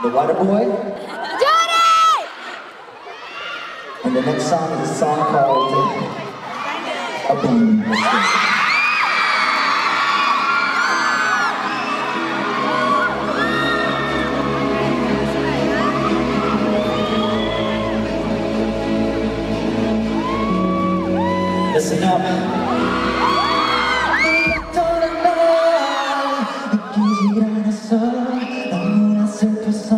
The Water Boy. Joony! And the next song is a song called uh, A Boom. Listen up. vocês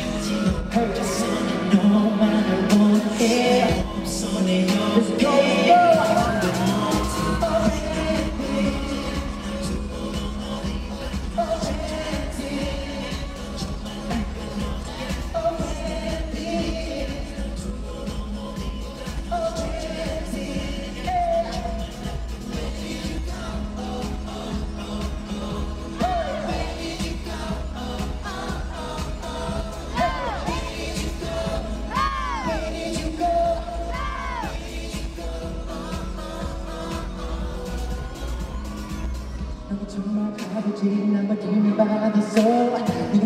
너가 정말 가보지 난걸 들받았어. 네가